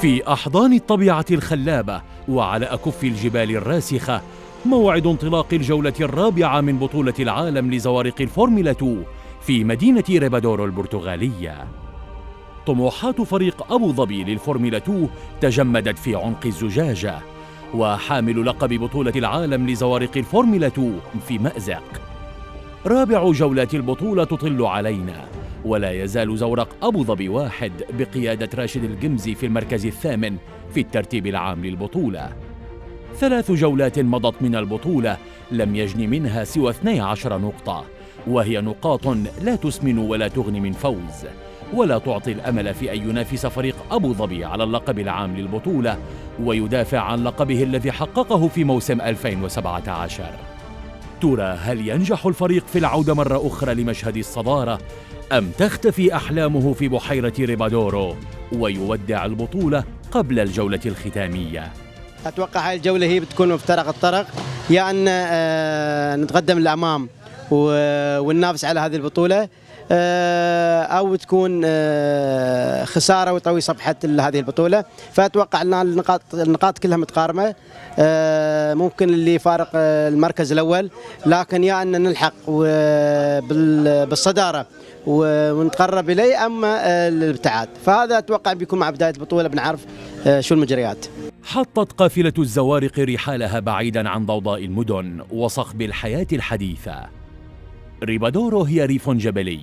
في أحضان الطبيعة الخلابة وعلى أكف الجبال الراسخة موعد انطلاق الجولة الرابعة من بطولة العالم لزوارق الفورمولا 2 في مدينة ريبادورو البرتغالية. طموحات فريق أبو ظبي للفورمولا 2 تجمدت في عمق الزجاجة وحامل لقب بطولة العالم لزوارق الفورمولا 2 في مأزق. رابع جولات البطولة تطل علينا. ولا يزال زورق أبو ظبي واحد بقيادة راشد الجمزي في المركز الثامن في الترتيب العام للبطولة. ثلاث جولات مضت من البطولة لم يجن منها سوى 12 نقطة وهي نقاط لا تسمن ولا تغني من فوز ولا تعطي الأمل في أن ينافس فريق أبو ظبي على اللقب العام للبطولة ويدافع عن لقبه الذي حققه في موسم 2017 ترى هل ينجح الفريق في العودة مرة أخرى لمشهد الصدارة أم تختفي أحلامه في بحيرة ريبادورو ويودع البطولة قبل الجولة الختامية؟ أتوقع هاي الجولة هي بتكون مفترق الطرق يا أن آه، نتقدم للأمام وننافس على هذه البطولة. آه، أو تكون آه، خسارة ويطوي صفحة هذه البطولة. فأتوقع إن النقاط النقاط كلها متقاربة. ممكن اللي يفارق المركز الأول. لكن يا أن نلحق بالصدارة ونتقرب إليه أما الابتعاد. فهذا أتوقع بيكون مع بداية البطولة. بنعرف شو المجريات. حطت قافلة الزوارق رحالها بعيدا عن ضوضاء المدن وصخب الحياة الحديثة. ريبادورو هي ريف جبلي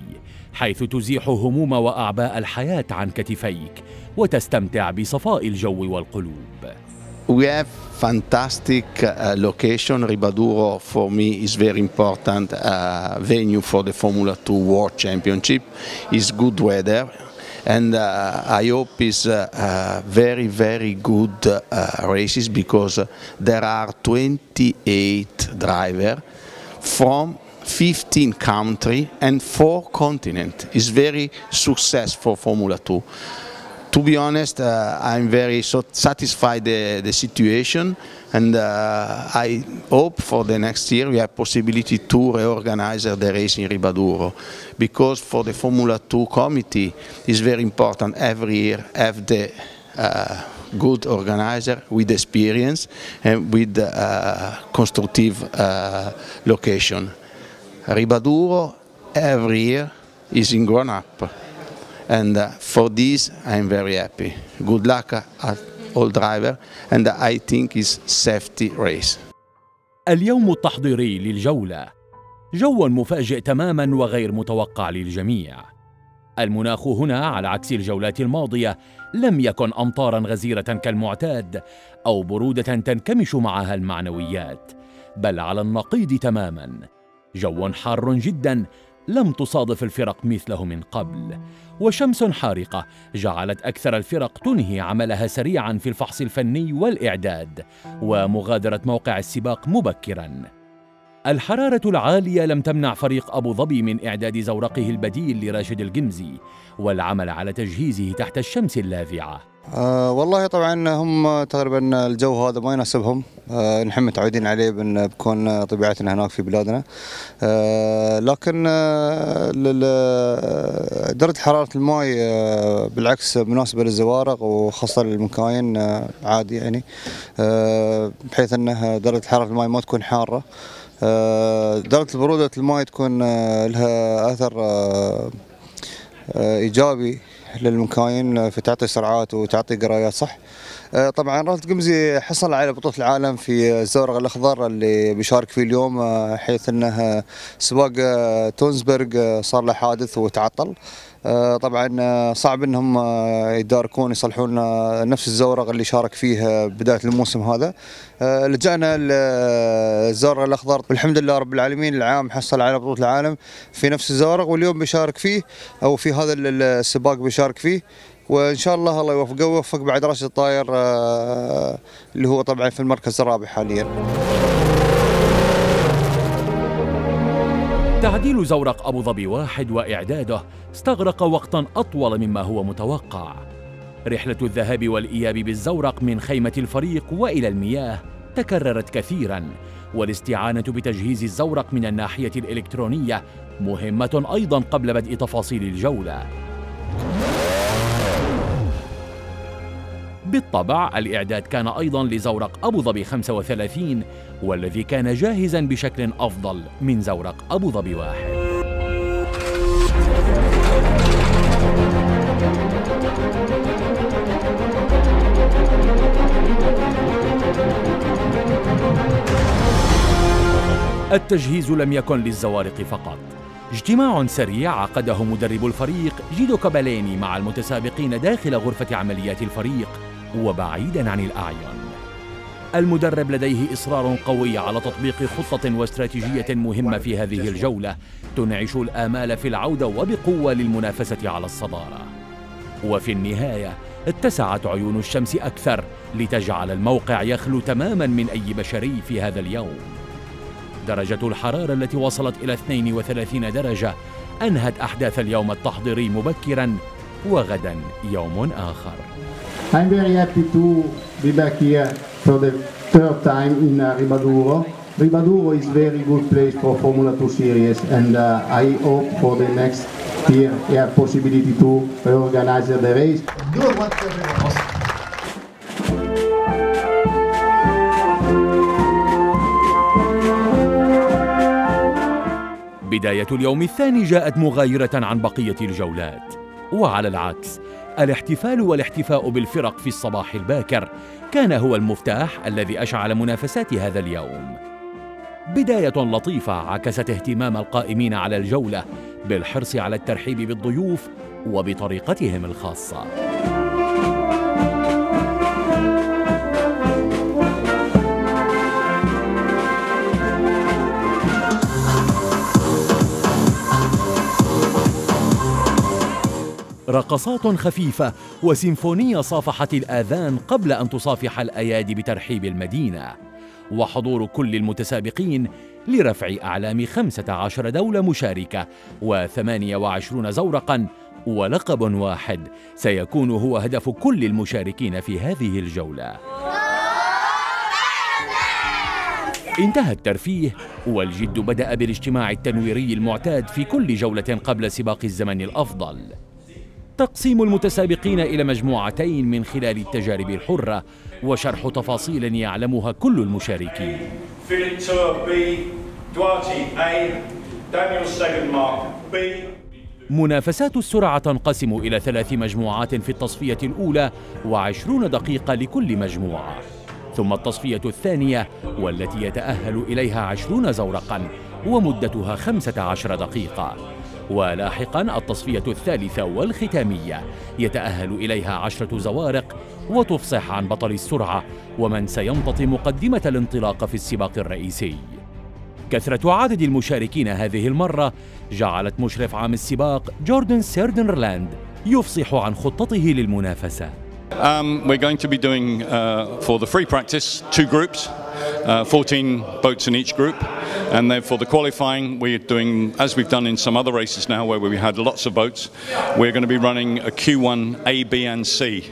حيث تزيح هموم وأعباء الحياة عن كتفيك وتستمتع بصفاء الجو والقلوب. We have fantastic uh, location. Ribaduro for me is very important uh, venue for the Formula 2 World Championship. It's good weather. and uh, I hope it's uh, uh, very very good races because there are 28 drivers from 15 countries and 4 continents. It's very successful Formula 2 to be honest, uh, I'm very so satisfied the, the situation, and uh, I hope for the next year we have possibility to reorganize the race in Ribaduro, because for the Formula 2 committee it's very important every year have the uh, good organizer with experience and with uh, constructive uh, location. Ribaduro every year is in grown up. and uh, for this I'm very happy. Good luck at all driver and I think it's safety race. اليوم التحضيري للجولة جو مفاجئ تماما وغير متوقع للجميع. المناخ هنا على عكس الجولات الماضية لم يكن أمطارا غزيرة كالمعتاد أو برودة تنكمش معها المعنويات، بل على النقيض تماما. جو حار جدا لم تصادف الفرق مثله من قبل وشمس حارقة جعلت أكثر الفرق تنهي عملها سريعا في الفحص الفني والإعداد ومغادرة موقع السباق مبكرا. الحرارة العالية لم تمنع فريق أبو ظبي من إعداد زورقه البديل لراشد الجمزي والعمل على تجهيزه تحت الشمس اللاذعة. آه والله طبعا هم تقريبا الجو هذا ما يناسبهم. آه نحن متعودين عليه بكون طبيعتنا هناك في بلادنا. آه لكن آه درجة حرارة الماء آه بالعكس مناسبة للزوارق وخاصة للمكاين آه عادي يعني. آه بحيث أنه درجة حرارة الماء ما تكون حارة. آه درجة برودة الماء تكون آه لها أثر آه إيجابي. للمكاين في تعطي سرعات وتعطي قرايات صح؟ آه، طبعا راشد قمزي حصل على بطولة العالم في الزورق الأخضر اللي بيشارك فيه اليوم آه، حيث إنه سباق آه، تونسبرغ صار له حادث وتعطل. طبعا صعب إنهم يداركون يصلحون نفس الزورق اللي شارك فيه بداية الموسم هذا. لجأنا للزورق الأخضر. والحمد لله رب العالمين العام حصل على بطولة العالم في نفس الزورق واليوم بيشارك فيه أو في هذا السباق بيشارك فيه. وإن شاء الله الله يوفقه ويوفق بعد راشد الطاير آه، اللي هو طبعا في المركز الرابع حاليا. تعديل زورق أبو ظبي واحد وإعداده استغرق وقتا أطول مما هو متوقع. رحلة الذهاب والإياب بالزورق من خيمة الفريق وإلى المياه تكررت كثيرا والاستعانة بتجهيز الزورق من الناحية الإلكترونية مهمة أيضا قبل بدء تفاصيل الجولة بالطبع الإعداد كان أيضا لزورق أبو ظبي 35 والذي كان جاهزا بشكل أفضل من زورق أبو ظبي واحد. التجهيز لم يكن للزوارق فقط. اجتماع سريع عقده مدرب الفريق جيدو كاباليني مع المتسابقين داخل غرفة عمليات الفريق وبعيدا عن الأعين المدرب لديه إصرار قوي على تطبيق خطة واستراتيجية مهمة في هذه الجولة تنعش الآمال في العودة وبقوة للمنافسة على الصدارة. وفي النهاية اتسعت عيون الشمس أكثر لتجعل الموقع يخلو تماما من أي بشري في هذا اليوم. درجة الحرارة التي وصلت إلى 32 درجة أنهت أحداث اليوم التحضيري مبكرا وغدا يوم آخر. I'm very happy to be back here for the third time in uh, Ribaduro. Ribaduro is very good place for Formula 2 series and uh, I hope for the next year we have possibility to reorganize the race. بداية اليوم الثاني جاءت مغايرة عن بقية الجولات وعلى العكس الاحتفال والاحتفاء بالفرق في الصباح الباكر. كان هو المفتاح الذي أشعل منافسات هذا اليوم. بداية لطيفة عكست اهتمام القائمين على الجولة بالحرص على الترحيب بالضيوف وبطريقتهم الخاصة. رقصات خفيفة وسيمفونية صافحت الآذان قبل أن تصافح الأيادي بترحيب المدينة. وحضور كل المتسابقين لرفع أعلام 15 دولة مشاركة و28 زورقاً ولقب واحد. سيكون هو هدف كل المشاركين في هذه الجولة. انتهى الترفيه والجد بدأ بالاجتماع التنويري المعتاد في كل جولة قبل سباق الزمن الأفضل. تقسيم المتسابقين إلى مجموعتين من خلال التجارب الحرة وشرح تفاصيل يعلمها كل المشاركين. منافسات السرعة تنقسم إلى ثلاث مجموعات في التصفية الأولى وعشرون دقيقة لكل مجموعة. ثم التصفية الثانية والتي يتأهل إليها عشرون زورقا ومدتها خمسة عشر دقيقة. ولاحقا التصفية الثالثة والختامية. يتأهل إليها عشرة زوارق وتفصح عن بطل السرعة ومن سيمتطي مقدمة الانطلاق في السباق الرئيسي. كثرة عدد المشاركين هذه المرة جعلت مشرف عام السباق جوردن سيردنرلاند يفصح عن خطته للمنافسة. Um, we're going to be doing uh, for the free practice two groups, uh, 14 boats in each group, and then for the qualifying we're doing as we've done in some other races now where we had lots of boats. We're going to be running a Q1 A, B, and C.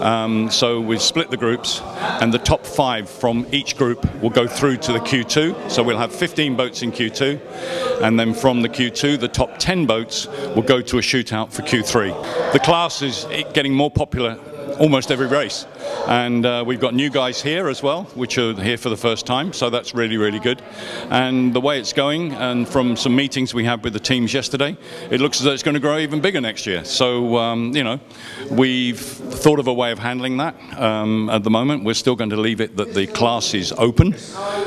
Um, so we've split the groups, and the top five from each group will go through to the Q2. So we'll have 15 boats in Q2, and then from the Q2, the top 10 boats will go to a shootout for Q3. The class is getting more popular almost every race. And uh, we've got new guys here as well, which are here for the first time, so that's really, really good. And the way it's going, and from some meetings we had with the teams yesterday, it looks as though it's going to grow even bigger next year. So, um, you know, we've thought of a way of handling that. Um, at the moment, we're still going to leave it that the class is open.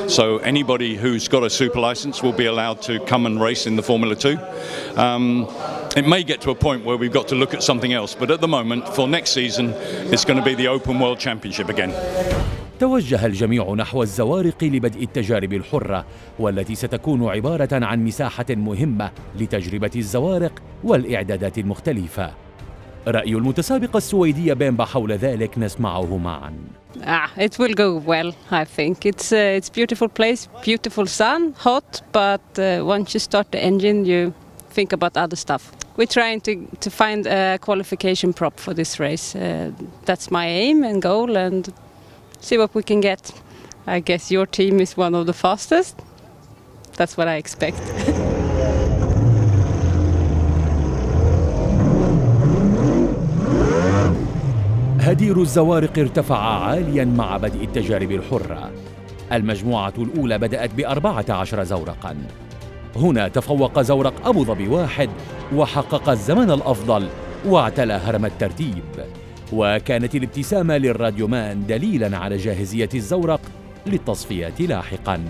So anybody who's got a super license will be allowed to come and race in the Formula 2. Um, it may get to a point where we've got to look at something else, but at the moment, for next season, it's going to be the Open World Championship again. توجه الجميع نحو الزوارق لبدء التجارب الحرة والتي ستكون عبارة عن مساحة مهمة لتجربة الزوارق والإعدادات المختلفة. رأي المتسابقة السويدية بيمبا حول ذلك نسمعه معا. Ah, it will go well, I think. It's uh, it's beautiful place, beautiful sun, hot, but uh, once you start the engine, you think about other stuff. We're trying to, to find a qualification prop for this race. Uh, that's my aim and goal, and see what we can get. I guess your team is one of the fastest. That's what I expect. تقدير الزوارق ارتفع عاليا مع بدء التجارب الحرة المجموعة الأولى بدأت بأربعة عشر زورقا هنا تفوق زورق أبو ظبي واحد وحقق الزمن الأفضل واعتلى هرم الترتيب. وكانت الابتسامة للراديومان دليلا على جاهزية الزورق للتصفيات لاحقاً.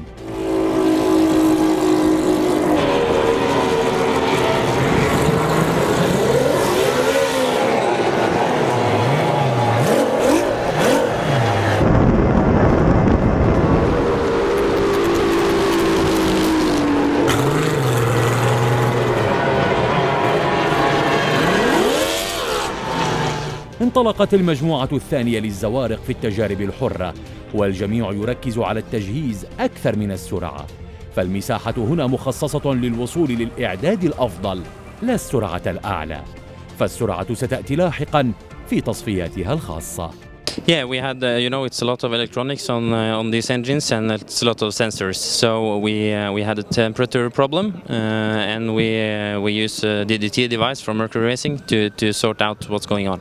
انطلقت المجموعة الثانية للزوارق في التجارب الحرة والجميع يركز على التجهيز أكثر من السرعة فالمساحة هنا مخصصة للوصول للإعداد الأفضل لا السرعة الأعلى فالسرعة ستأتي لاحقا في تصفياتها الخاصة Yeah, we had, uh, you know, it's a lot of electronics on uh, on these engines and it's a lot of sensors. So we uh, we had a temperature problem uh, and we uh, we use a DDT device from Mercury Racing to to sort out what's going on.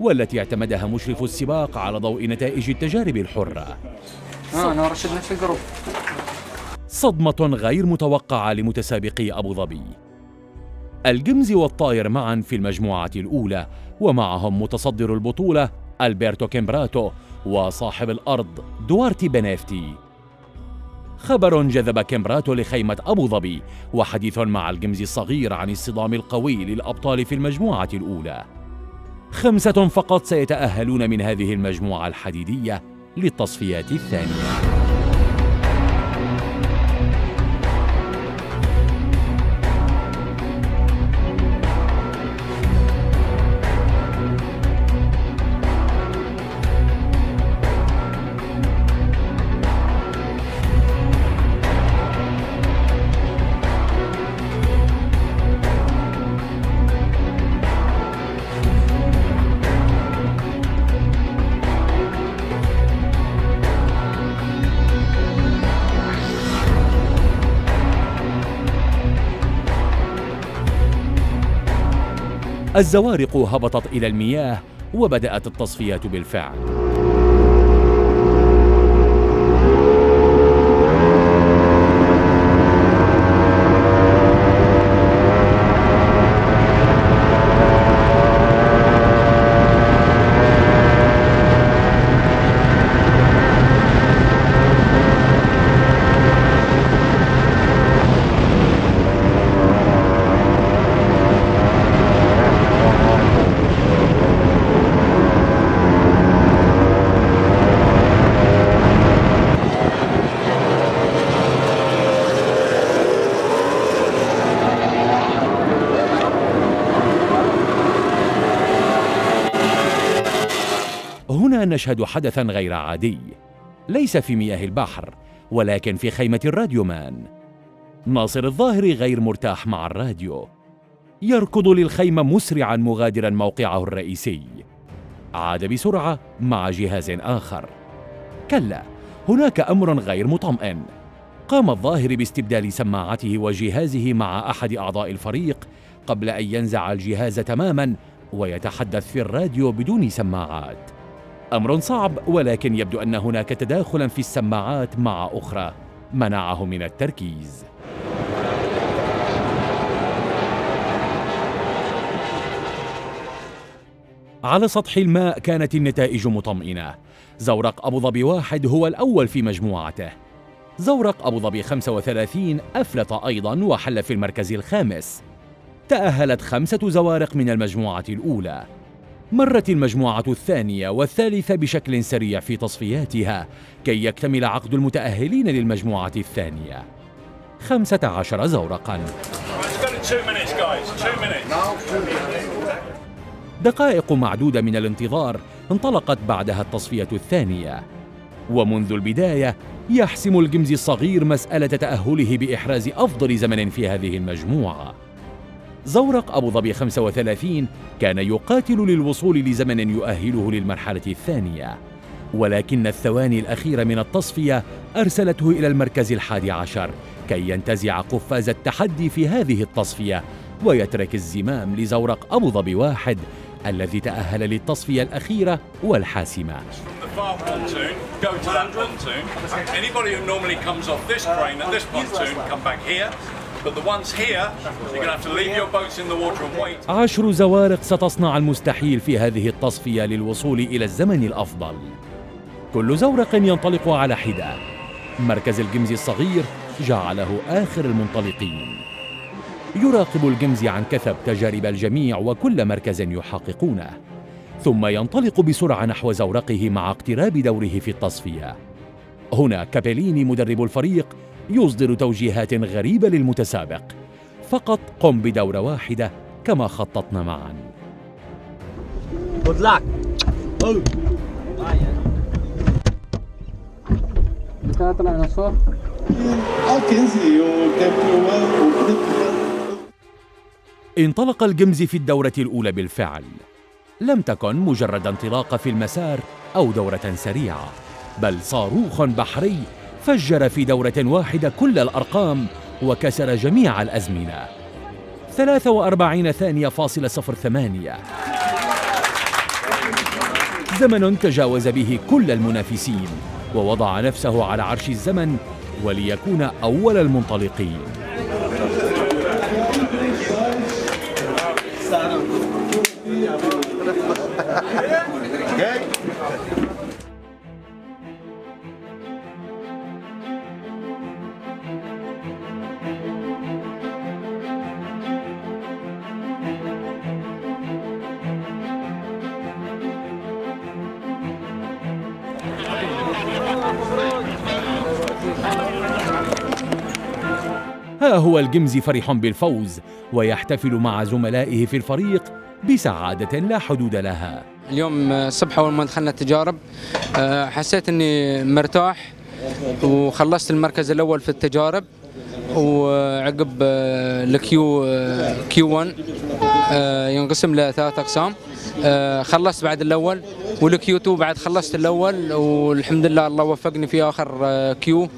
والتي اعتمدها مشرف السباق على ضوء نتائج التجارب الحرة. آه صدمة غير متوقعة لمتسابقي أبو ظبي. القمزي والطاير معا في المجموعة الأولى ومعهم متصدر البطولة ألبرتو كيمبراتو وصاحب الأرض دوارتي بنيفتي. خبر جذب كيمبراتو لخيمة أبو ظبي وحديث مع القمز الصغير عن الصدام القوي للأبطال في المجموعة الأولى. خمسة فقط سيتأهلون من هذه المجموعة الحديدية للتصفيات الثانية. الزوارق هبطت إلى المياه وبدأت التصفيات بالفعل. نشهد حدثا غير عادي. ليس في مياه البحر ولكن في خيمة الراديومان ناصر الظاهري غير مرتاح مع الراديو. يركض للخيمة مسرعا مغادرا موقعه الرئيسي. عاد بسرعة مع جهاز آخر. كلا هناك أمر غير مطمئن. قام الظاهر باستبدال سماعته وجهازه مع أحد أعضاء الفريق قبل أن ينزع الجهاز تماما ويتحدث في الراديو بدون سماعات. أمر صعب ولكن يبدو أن هناك تداخلا في السماعات مع أخرى. منعه من التركيز. على سطح الماء كانت النتائج مطمئنة. زورق أبو ظبي واحد هو الأول في مجموعته. زورق أبو ظبي 35 أفلت أيضا وحل في المركز الخامس. تأهلت خمسة زوارق من المجموعة الأولى. مرت المجموعة الثانية والثالثة بشكل سريع في تصفياتها كي يكتمل عقد المتأهلين للمجموعة الثانية. خمسة عشر زورقا. دقائق معدودة من الانتظار انطلقت بعدها التصفية الثانية. ومنذ البداية يحسم الجمز الصغير مسألة تأهله بإحراز أفضل زمن في هذه المجموعة. زورق أبو ظبي 35 كان يقاتل للوصول لزمن يؤهله للمرحلة الثانية ولكن الثواني الأخيرة من التصفية أرسلته إلى المركز الحادي عشر كي ينتزع قفاز التحدي في هذه التصفية ويترك الزمام لزورق أبو ظبي واحد الذي تأهل للتصفية الأخيرة والحاسمة go to that pontoon. Anybody who normally comes off this crane at this pontoon, come back here. عشر زوارق ستصنع المستحيل في هذه التصفية للوصول إلى الزمن الأفضل. كل زورق ينطلق على حدة. مركز الجمز الصغير جعله آخر المنطلقين. يراقب الجمز عن كثب تجارب الجميع وكل مركز يحققونه. ثم ينطلق بسرعة نحو زورقه مع اقتراب دوره في التصفية. هنا كابيليني مدرب الفريق يصدر توجيهات غريبة للمتسابق. فقط قم بدورة واحدة كما خططنا معا. Good luck. انطلق الجمز في الدورة الأولى بالفعل. لم تكن مجرد انطلاقة في المسار أو دورة سريعة بل صاروخ بحري فجر في دورة واحدة كل الأرقام وكسر جميع الأزمنة. 43 ثانية فاصلة صفر ثمانية. زمن تجاوز به كل المنافسين ووضع نفسه على عرش الزمن وليكون أول المنطلقين. هو القمزي فرح بالفوز ويحتفل مع زملائه في الفريق بسعادة لا حدود لها. اليوم الصبح أول ما دخلنا التجارب آه، حسيت إني مرتاح وخلصت المركز الأول في التجارب وعقب آه، ال Q آه، Q 1 آه، ينقسم لثلاث أقسام. آه، خلصت بعد الأول. وال Q 2 بعد خلصت الأول. والحمد لله الله وفقني في آخر آه، Q.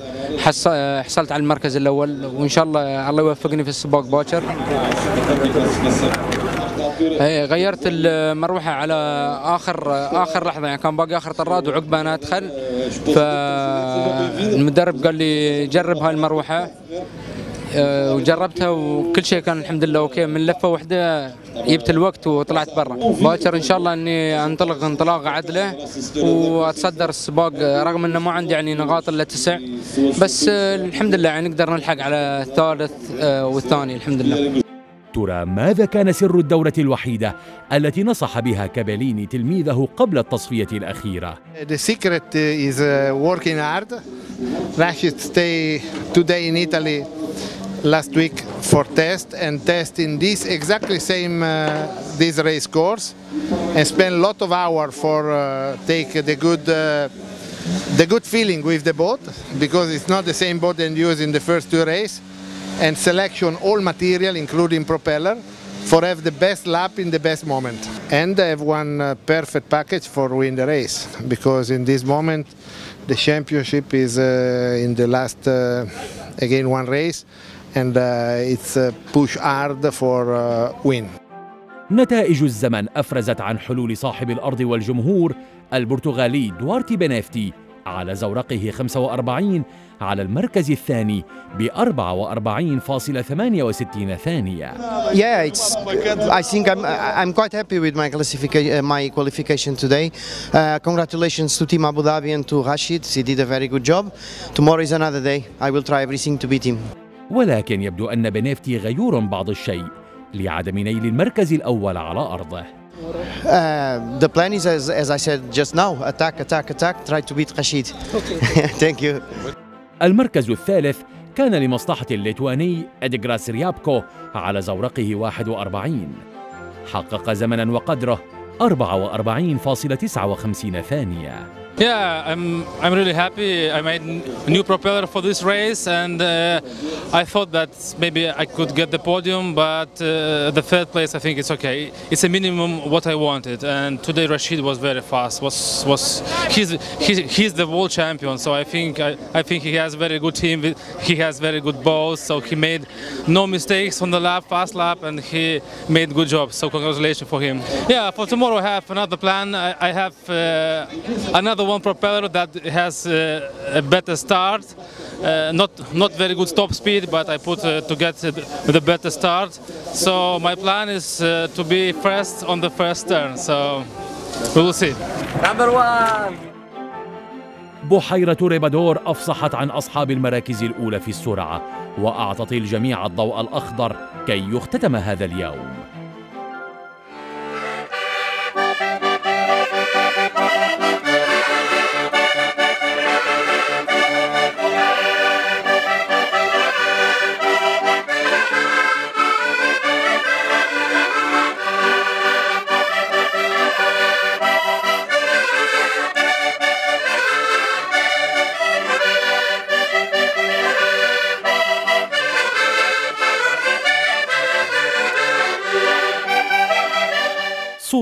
آه، حصلت على المركز الأول. وإن شاء الله الله يوفقني في السباق باكر. غيرت المروحة على آخر آخر لحظة. يعني كان باقي آخر طراد وعقبه أنا ادخل فالمدرب قال لي جرب هاي المروحة. آه، وجربتها وكل شيء كان الحمد لله أوكي. من لفة واحدة جبت الوقت وطلعت برا. باكر إن شاء الله إني أنطلق انطلاقه عدلة وأتصدر السباق رغم إنه ما عندي يعني نقاط إلا تسع. بس آه، الحمد لله يعني نقدر نلحق على الثالث آه، والثاني. الحمد لله. ترى ماذا كان سر الدورة الوحيدة التي نصح بها كابيليني تلميذه قبل التصفية الأخيرة؟ The secret is uh, working hard. Rashid stay today in Italy last week for test and test in this exactly same uh, this race course and spend a lot of hour for uh, take the good uh, the good feeling with the boat because it's not the same boat than used in the first two race and selection all material including propeller for have the best lap in the best moment and have one uh, perfect package for win the race because in this moment the championship is uh, in the last uh, again one race and uh, it's uh, push hard for uh, win نتائج الزمن أفرزت عن حلول صاحب الأرض والجمهور البرتغالي دوارتي بنافتي على زورقه 45 على المركز الثاني ب 44.68 ثانية Yeah, it's. I think I'm. I'm quite happy with my classification. Uh, my qualification today. Uh, congratulations to Team Abu Dhabi and to Rashid. He did a very good job. Tomorrow is another day. I will try everything to beat him. ولكن يبدو أن بنافتي غيور بعض الشيء لعدم نيل المركز الأول على أرضه Uh, the plan is, as, as I said just now, attack, attack, attack. Try to beat Rashid. Thank you. المركز الثالث كان لمصلحة الليتواني إدغراس ريابكو على زورقه 41 حقق زمنا وقدره 44.59 ثانية Yeah, I'm I'm really happy. I made a new propeller for this race, and uh, I thought that maybe I could get the podium, but uh, the third place I think it's okay. It's a minimum what I wanted, and today Rashid was very fast. Was was he's he's, he's the world champion, so I think I, I think he has a very good team. He has very good balls, so he made no mistakes on the lap, fast lap, and he made good job. So congratulations for him. Yeah, for tomorrow I have another plan. I, I have uh, another one propeller that has uh, a better start. Uh, not not very good top speed, but I put uh, to get the better start. So my plan is uh, to be first on the first turn. So we will see. Number one. بحيرة ريبادور أفصحت عن أصحاب المراكز الأولى في السرعة وأعطت الجميع الضوء الأخضر كي يختتم هذا اليوم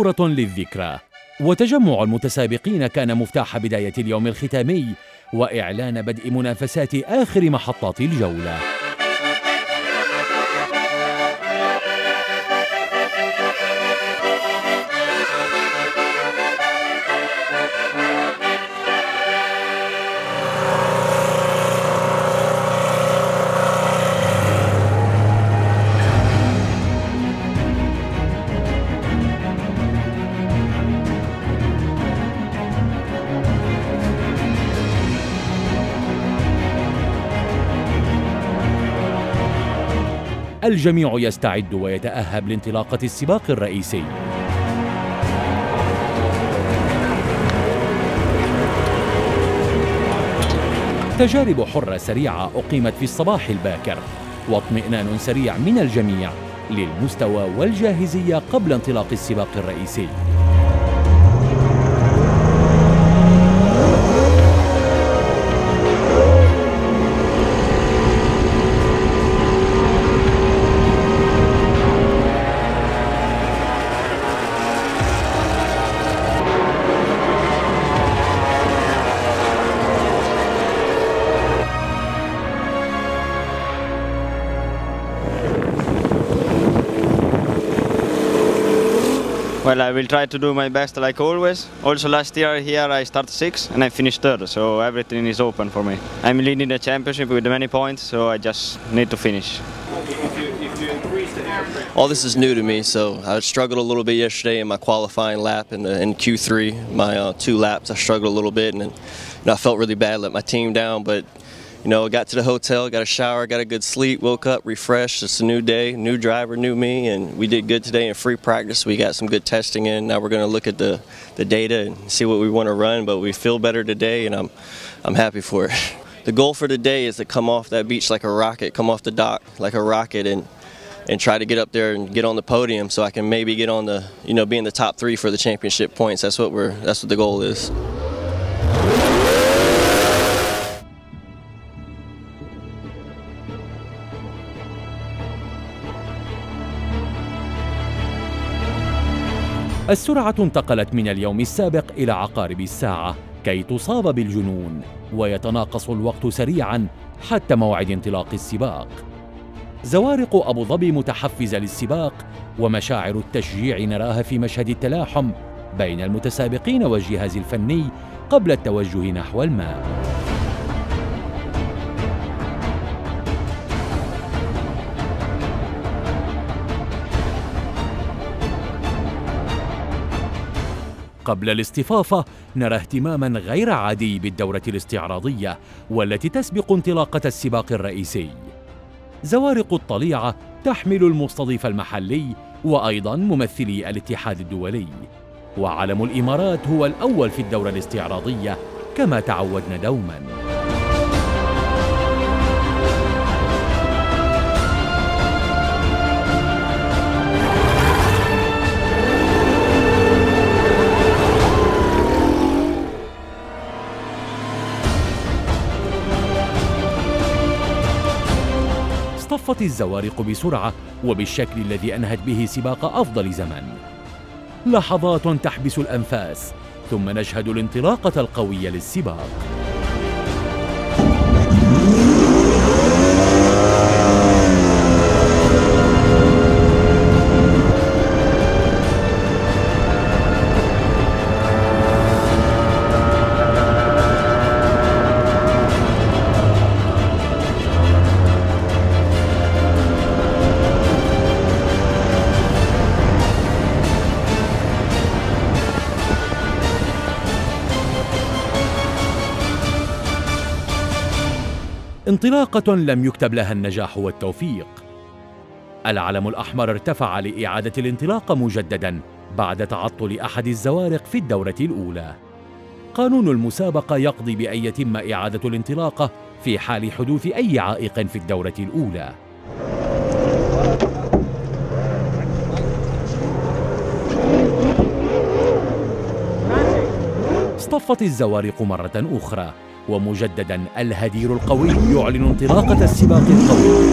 صورة للذكرى وتجمع المتسابقين كان مفتاح بداية اليوم الختامي وإعلان بدء منافسات آخر محطات الجولة. الجميع يستعد ويتأهب لانطلاقة السباق الرئيسي. تجارب حرة سريعة أقيمت في الصباح الباكر واطمئنان سريع من الجميع للمستوى والجاهزية قبل انطلاق السباق الرئيسي. Well, I will try to do my best like always. Also, last year here I started sixth and I finished third, so everything is open for me. I'm leading the championship with many points, so I just need to finish. All this is new to me, so I struggled a little bit yesterday in my qualifying lap in, in Q3. My uh, two laps, I struggled a little bit, and, and I felt really bad, let my team down. But you know, got to the hotel, got a shower, got a good sleep, woke up refreshed. It's a new day, new driver, new me, and we did good today in free practice. We got some good testing in. Now we're going to look at the, the data and see what we want to run, but we feel better today, and I'm, I'm happy for it. The goal for today is to come off that beach like a rocket, come off the dock like a rocket, and and try to get up there and get on the podium so I can maybe get on the, you know, be in the top three for the championship points. That's what we're, that's what the goal is. السرعة انتقلت من اليوم السابق إلى عقارب الساعة كي تصاب بالجنون ويتناقص الوقت سريعا حتى موعد انطلاق السباق. زوارق أبو ظبي متحفزة للسباق ومشاعر التشجيع نراها في مشهد التلاحم بين المتسابقين والجهاز الفني قبل التوجه نحو الماء. قبل الاصطفافة نرى اهتماما غير عادي بالدورة الاستعراضية والتي تسبق انطلاقة السباق الرئيسي. زوارق الطليعة تحمل المستضيف المحلي وأيضا ممثلي الاتحاد الدولي. وعلم الإمارات هو الأول في الدورة الاستعراضية كما تعودنا دوماً. اصطفت الزوارق بسرعة وبالشكل الذي أنهت به سباق أفضل زمن. لحظات تحبس الأنفاس ثم نشهد الانطلاقة القوية للسباق. انطلاقة لم يكتب لها النجاح والتوفيق. العلم الأحمر ارتفع لإعادة الانطلاق مجددا بعد تعطل أحد الزوارق في الدورة الأولى. قانون المسابقة يقضي بأن يتم إعادة الانطلاق في حال حدوث أي عائق في الدورة الأولى. اصطفت الزوارق مرة أخرى ومجددا الهدير القوي. يعلن انطلاقة السباق القوي.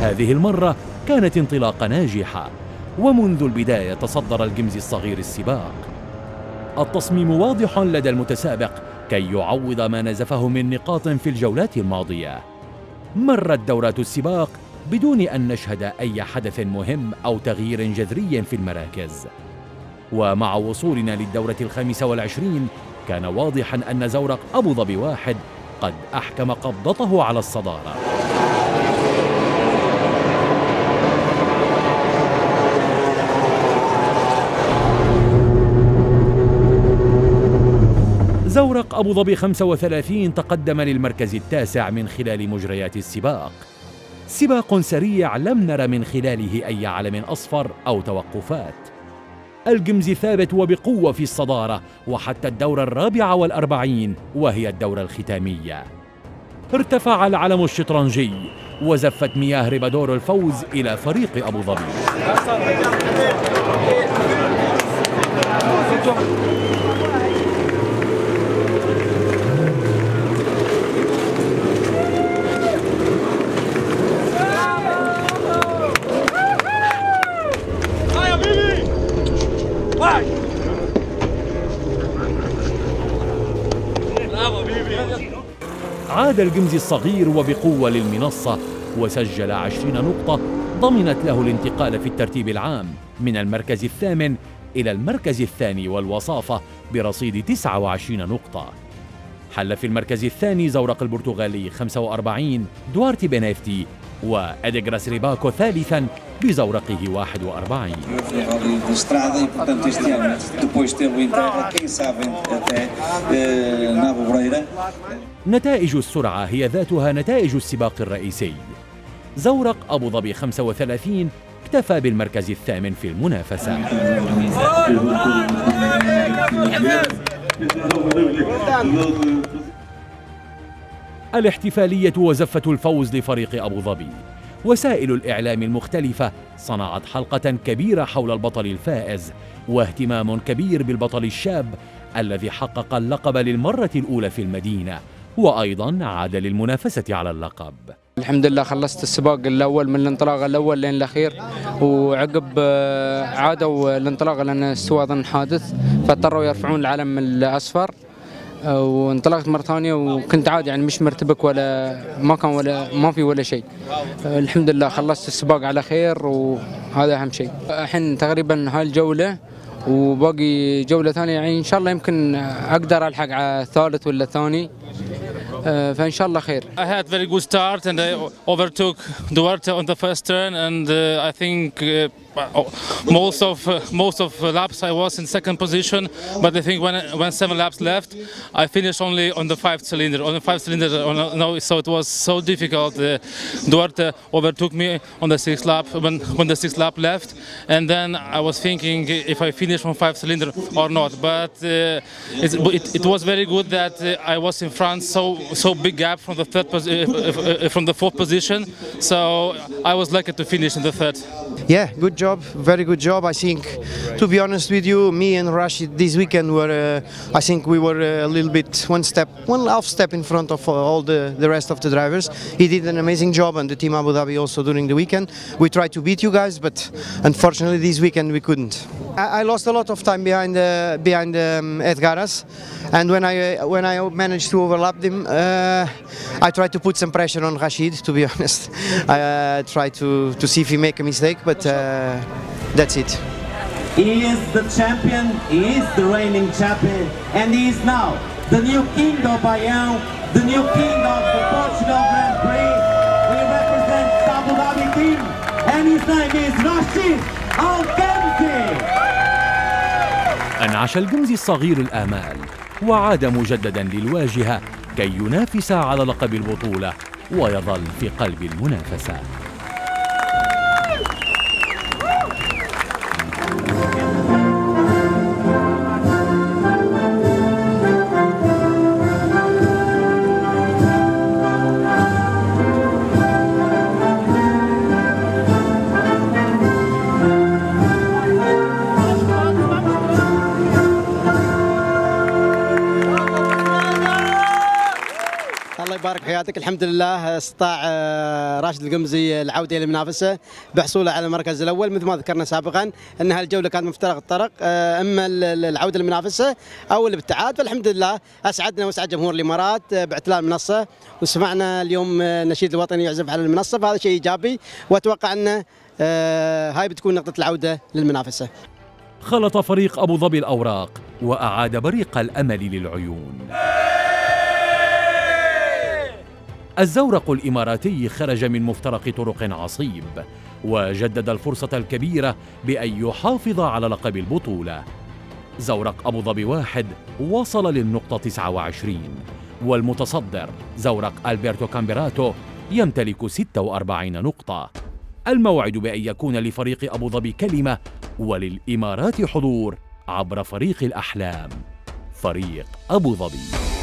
هذه المرة كانت انطلاقة ناجحة ومنذ البداية تصدر الجمز الصغير السباق. التصميم واضح لدى المتسابق كي يعوض ما نزفه من نقاط في الجولات الماضية. مرت دورات السباق بدون أن نشهد أي حدث مهم أو تغيير جذري في المراكز. ومع وصولنا للدورة الخامسة والعشرين كان واضحا أن زورق أبو ظبي واحد قد أحكم قبضته على الصدارة. أبو ظبي 35 تقدم للمركز التاسع من خلال مجريات السباق. سباق سريع لم نر من خلاله أي علم أصفر أو توقفات. الجمز ثابت وبقوة في الصدارة وحتى الدورة الرابعة والأربعين وهي الدورة الختامية. ارتفع العلم الشطرنجي وزفت مياه ريبادور الفوز إلى فريق أبو ظبي. عاد الجمزي الصغير وبقوة للمنصة وسجل عشرين نقطة ضمنت له الانتقال في الترتيب العام من المركز الثامن إلى المركز الثاني والوصافة برصيد 29 نقطة. حل في المركز الثاني زورق البرتغالي 45 دوارتي بنيفتي وأديغراس ريباكو ثالثا بزورقه 41 Foi Rally de estrada e, portanto, este ano, depois de tê-lo em terra, quem sabe até eh, na Bobreira. نتائج السرعة هي ذاتها نتائج السباق الرئيسي. زورق أبو ظبي 35 اكتفى بالمركز الثامن في المنافسة. الاحتفالية وزفة الفوز لفريق أبو ظبي. وسائل الإعلام المختلفة صنعت حلقة كبيرة حول البطل الفائز واهتمام كبير بالبطل الشاب الذي حقق اللقب للمرة الأولى في المدينة وأيضا عاد للمنافسة على اللقب. الحمد لله خلصت السباق الأول من الانطلاق الأول لين الأخير وعقب آه، عادوا الانطلاق لأن استوى أظن حادث فاضطروا يرفعون العلم الأصفر. وانطلقت مرة ثانية وكنت عادي يعني مش مرتبك ولا ما كان ولا ما في ولا شيء. الحمد لله خلصت السباق على خير وهذا أهم شيء. الحين تقريبا هاي الجولة وباقي جولة ثانية يعني إن شاء الله يمكن أقدر ألحق على الثالث ولا الثاني. آه، فإن شاء الله خير. I had very good start and I overtook Duarte on the first turn and uh, I think uh, most of uh, most of the laps I was in second position, but I think when when seven laps left, I finished only on the five cylinder. On the five cylinder, on, no, so it was so difficult. Uh, Duarte overtook me on the sixth lap when when the sixth lap left, and then I was thinking if I finish on five cylinder or not. But uh, it, it, was very good that uh, I was in front, so so big gap from the third uh, from the fourth position. So I was lucky to finish in the third. Yeah, good job, very good job. I think, to be honest with you, me and Rashid this weekend were, uh, I think we were a little bit one step, one half step in front of uh, all the, the rest of the drivers. He did an amazing job and the team Abu Dhabi also during the weekend. We tried to beat you guys, but unfortunately this weekend we couldn't. I, I lost a lot of time behind uh, behind um, Edgaras, and when I when I managed to overlap them, uh, I tried to put some pressure on Rashid. To be honest, I uh, tried to to see if he make a mistake, but uh, that's it. He is the champion. He is the reigning champion, and he is now the new king of Bayern, the new king of the Portugal Grand Prix. He represents the Abu Dhabi team, and his name is Rashid Al Gamzi. أنعش الجمز الصغير الآمال وعاد مجددا للواجهة كي ينافس على لقب البطولة ويظل في قلب المنافسة حياتك. الحمد لله استطاع آه، راشد القمزي العودة إلى المنافسة بحصوله على المركز الأول. مثل ما ذكرنا سابقا أن هالجولة كانت مفترق الطرق. آه، أما العودة للمنافسة أو الابتعاد فالحمد لله أسعدنا وأسعد جمهور الإمارات آه، باعتلاء المنصه وسمعنا اليوم النشيد الوطني يعزف على المنصة فهذا شيء إيجابي. وأتوقع أن هاي بتكون نقطة العودة للمنافسة. خلط فريق أبو ظبي الأوراق وأعاد بريق الأمل للعيون. الزورق الإماراتي خرج من مفترق طرق عصيب وجدد الفرصة الكبيرة بأن يحافظ على لقب البطولة. زورق أبو ظبي واحد وصل للنقطة 29 والمتصدر زورق ألبرتو كامبيراتو يمتلك 46 نقطة. الموعد بأن يكون لفريق أبو ظبي كلمة وللإمارات حضور عبر فريق الأحلام فريق أبو ظبي.